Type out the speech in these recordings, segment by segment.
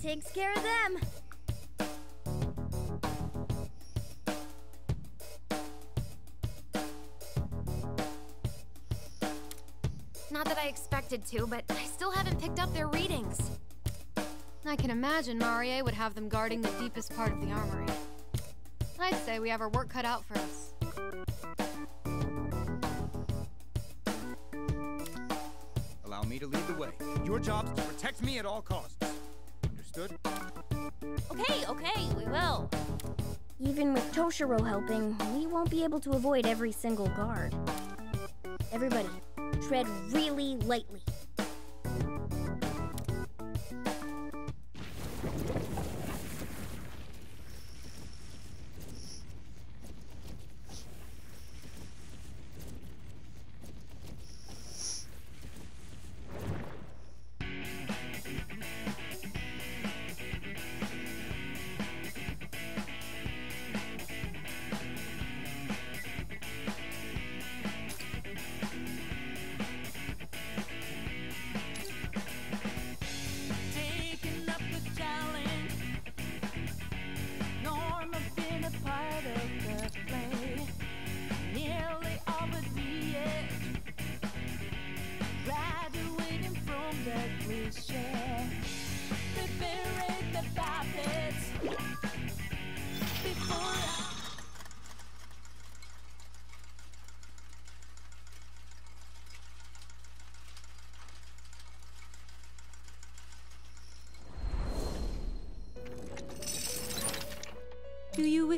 Takes care of them. Not that I expected to, but I still haven't picked up their readings. I can imagine Marie would have them guarding the deepest part of the armory. I'd say we have our work cut out for us. Allow me to lead the way. Your job's to protect me at all costs. Understood? Okay, okay, we will. Even with Toshiro helping, we won't be able to avoid every single guard. Everybody, tread really lightly.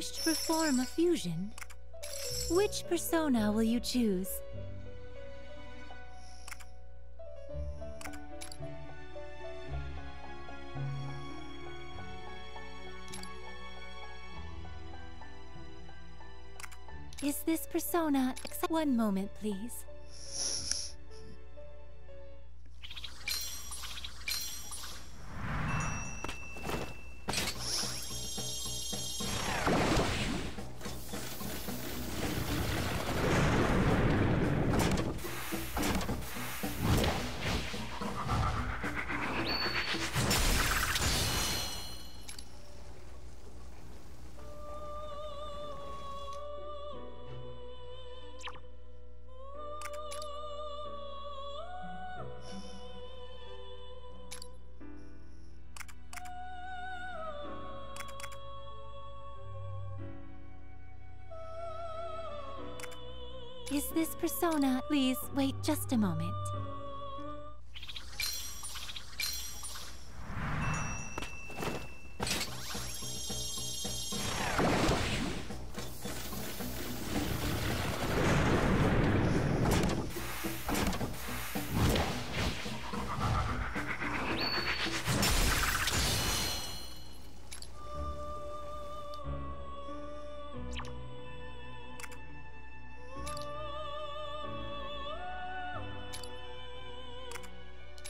Wish to perform a fusion? Which persona will you choose? Is this persona One moment, please. This persona? Please wait just a moment.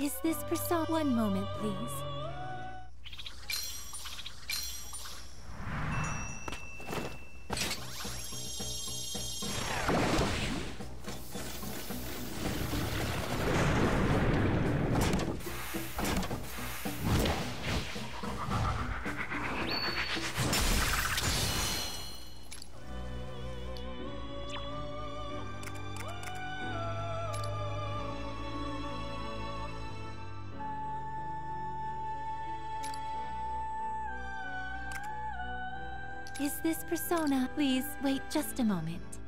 Is this persona? One moment, please. Is this persona? Please wait just a moment.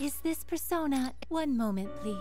Is this persona? One moment, please.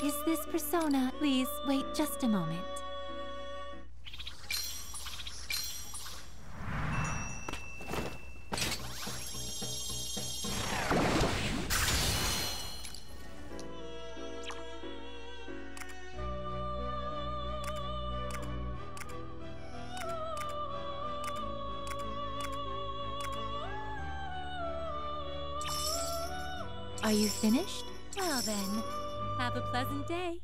Is this persona? Please wait just a moment. Are you finished? Well then, have a pleasant day.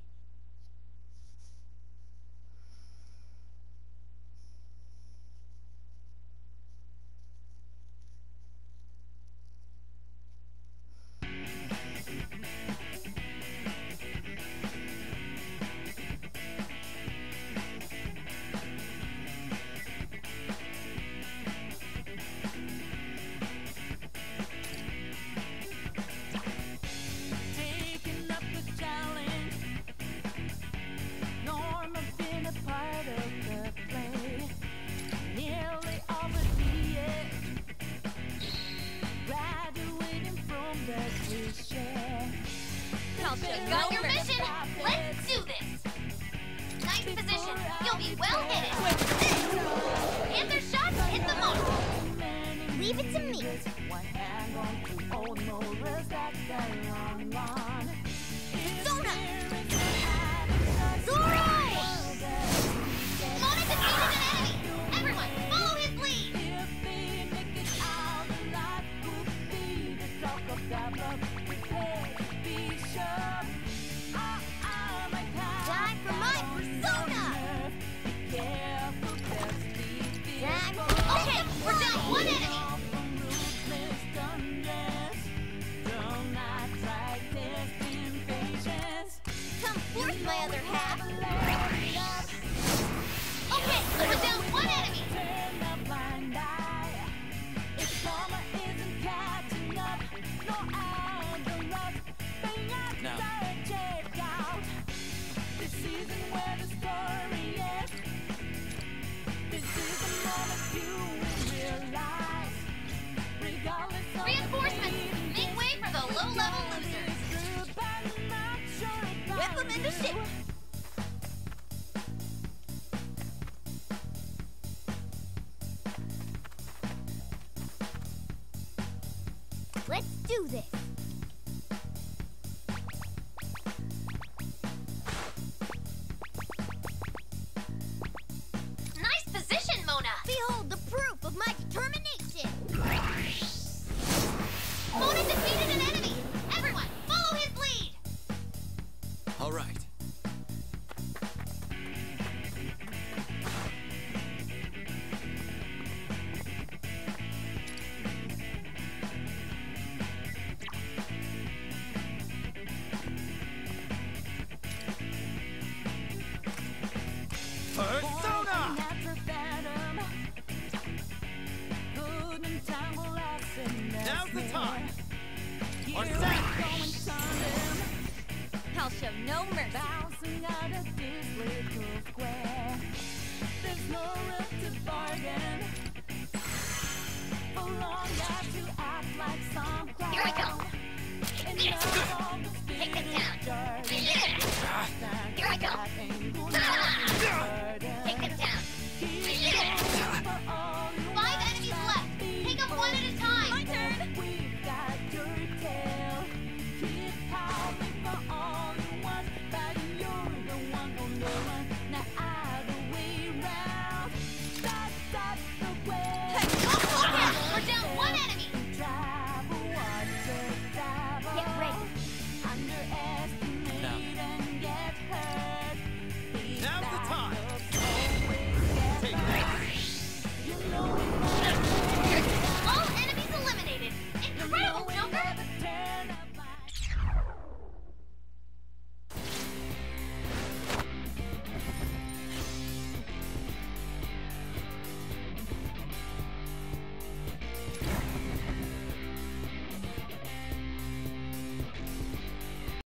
Let's do this. Bouncing out of this little square. There's no room to bargain. For long got to act like some clown. Here we go.